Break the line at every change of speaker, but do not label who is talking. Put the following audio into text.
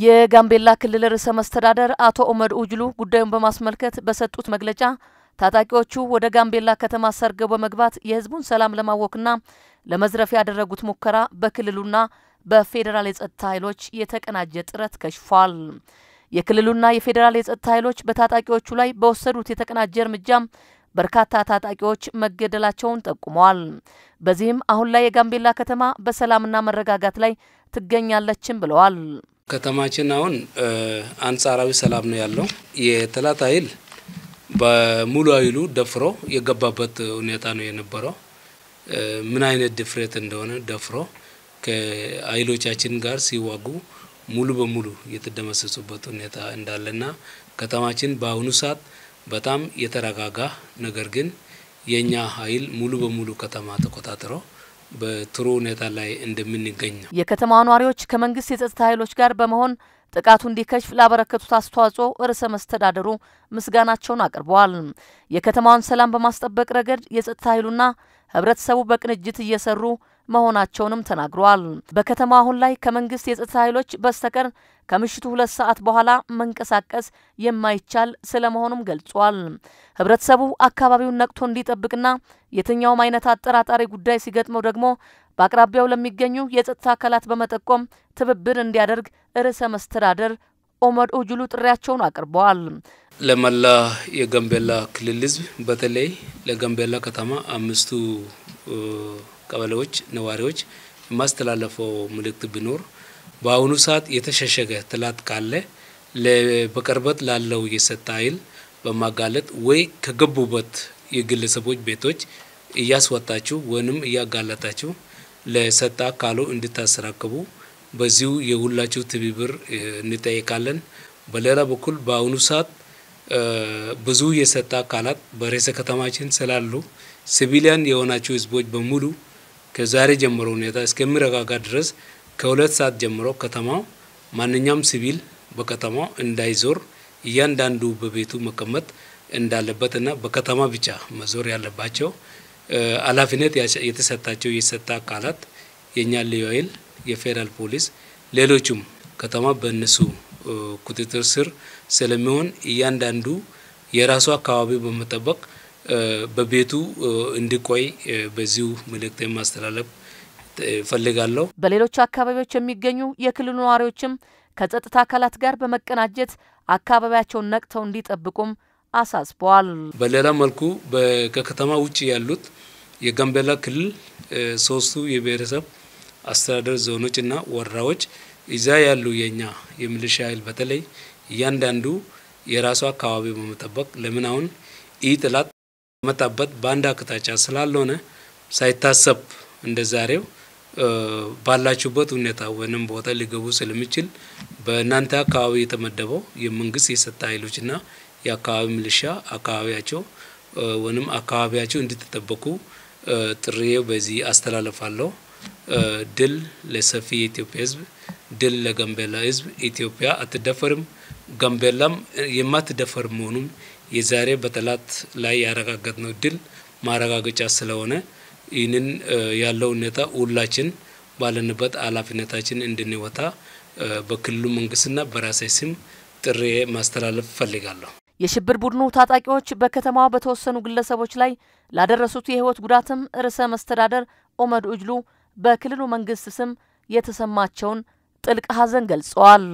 የጋምቤላ ክልል ርዕሰ መስተዳደር አቶ ኦመድ ኡጅሉ ጉዳዩን በማስመልከት በሰጡት መግለጫ ታጣቂዎቹ ወደ ጋምቤላ ከተማ ሰርገው በመግባት የሕዝቡን ሰላም ለማወክና ለመዝረፍ ያደረጉት ሙከራ በክልሉና በፌዴራል የጸጥታ ኃይሎች የተቀናጀ ጥረት ከሽፏል። የክልሉና የፌዴራል የጸጥታ ኃይሎች በታጣቂዎቹ ላይ በወሰዱት የተቀናጀ እርምጃም በርካታ ታጣቂዎች መገደላቸውን ጠቁመዋል። በዚህም አሁን ላይ የጋምቤላ ከተማ በሰላምና መረጋጋት ላይ ትገኛለችም ብለዋል።
ከተማችን አሁን አንጻራዊ ሰላም ነው ያለው። የጠላት ኃይል በሙሉ ኃይሉ ደፍሮ የገባበት ሁኔታ ነው የነበረው። ምን አይነት ድፍረት እንደሆነ ደፍሮ ከኃይሎቻችን ጋር ሲዋጉ ሙሉ በሙሉ የተደመሰሱበት ሁኔታ እንዳለና ከተማችን በአሁኑ ሰዓት በጣም የተረጋጋ ነገር ግን የኛ ኃይል ሙሉ በሙሉ ከተማ ተቆጣጥሮ በጥሩ ሁኔታ ላይ እንደምንገኝ ነው።
የከተማዋ ነዋሪዎች ከመንግስት የጸጥታ ኃይሎች ጋር በመሆን ጥቃቱ እንዲከሽፍ ላበረከቱት አስተዋጽኦ ርዕሰ መስተዳደሩ ምስጋናቸውን አቅርበዋል። የከተማዋን ሰላም በማስጠበቅ ረገድ የጸጥታ ኃይሉና ህብረተሰቡ በቅንጅት እየሰሩ መሆናቸውንም ተናግረዋል። በከተማ አሁን ላይ ከመንግስት የጸጥታ ኃይሎች በስተቀር ከምሽቱ ሁለት ሰዓት በኋላ መንቀሳቀስ የማይቻል ስለመሆኑም ገልጿል። ህብረተሰቡ አካባቢውን ነቅቶ እንዲጠብቅና የትኛውም አይነት አጠራጣሪ ጉዳይ ሲገጥመው ደግሞ በአቅራቢያው ለሚገኙ የጸጥታ አካላት በመጠቆም ትብብር እንዲያደርግ ርዕሰ መስተዳደር ኦመድ ኡጅሉ ጥሪያቸውን አቅርበዋል።
ለመላ የጋምቤላ ክልል ህዝብ በተለይ ለጋምቤላ ከተማ አምስቱ ቀበሌዎች ነዋሪዎች የማስተላለፈው መልእክት ቢኖር በአሁኑ ሰዓት የተሸሸገ ጥላት ካለ በቅርበት ላለው የጸጥታ ኃይል በማጋለጥ ወይ ከገቡበት የግለሰቦች ቤቶች እያስወጣችሁ ወይንም እያጋለጣችሁ ለጸጥታ አካሉ እንድታስረክቡ በዚሁ የሁላችሁ ትብብር እንጠይቃለን። በሌላ በኩል በአሁኑ ሰዓት ብዙ የጸጥታ አካላት በርዕሰ ከተማችን ስላሉ ሲቪሊያን የሆናችሁ ህዝቦች በሙሉ ከዛሬ ጀምሮ ሁኔታ እስከሚረጋጋ ድረስ ከሁለት ሰዓት ጀምሮ ከተማው ማንኛውም ሲቪል በከተማው እንዳይዞር እያንዳንዱ በቤቱ መቀመጥ እንዳለበትና በከተማ ብቻ መዞር ያለባቸው ኃላፊነት የተሰጣቸው የጸጥታ አካላት የእኛ ልዩ ኃይል፣ የፌዴራል ፖሊስ፣ ሌሎቹም ከተማ በእነሱ ቁጥጥር ስር ስለሚሆን እያንዳንዱ የራሱ አካባቢ በመጠበቅ በቤቱ እንዲቆይ በዚሁ መልእክት ማስተላለፍ ፈልጋለሁ።
በሌሎች አካባቢዎች የሚገኙ የክልሉ ነዋሪዎችም ከጸጥታ አካላት ጋር በመቀናጀት አካባቢያቸውን ነቅተው እንዲጠብቁም አሳስበዋል።
በሌላ መልኩ ከከተማ ውጭ ያሉት የጋምቤላ ክልል ሶስቱ የብሔረሰብ አስተዳደር ዞኖችና ወረዳዎች እዛ ያሉ የኛ የሚሊሻ ኃይል በተለይ እያንዳንዱ የራሱ አካባቢ በመጠበቅ ለምን አሁን ይህ ጥላት መጣበት በአንድ አቅጣጫ ስላልሆነ ሳይታሰብ እንደ ዛሬው ባላችሁበት ሁኔታ ወይም ቦታ ሊገቡ ስለሚችል በእናንተ አካባቢ የተመደበው የመንግስት የጸጥታ ኃይሎችና የአካባቢ ሚሊሻ አካባቢያቸው ወይም አካባቢያቸው እንድትጠበቁ ጥሪ በዚህ አስተላልፋለሁ። ድል ለሰፊ የኢትዮጵያ ሕዝብ፣ ድል ለጋምቤላ ሕዝብ። ኢትዮጵያ አትደፈርም፣ ጋምቤላም የማትደፈር መሆኑን የዛሬ በጠላት ላይ ያረጋገጥነው ድል ማረጋገጫ ስለሆነ ይህንን ያለው ሁኔታ ሁላችን ባለንበት ኃላፊነታችን እንድንወጣ በክልሉ መንግስትና በራሴ ስም ጥሪ ማስተላለፍ እፈልጋለሁ።
የሽብር ቡድኑ ታጣቂዎች በከተማዋ በተወሰኑ ግለሰቦች ላይ ላደረሱት የህይወት ጉዳትም ርዕሰ መስተዳደር ኦመድ ኡጅሉ በክልሉ መንግስት ስም የተሰማቸውን ጥልቅ ሐዘን ገልጸዋል።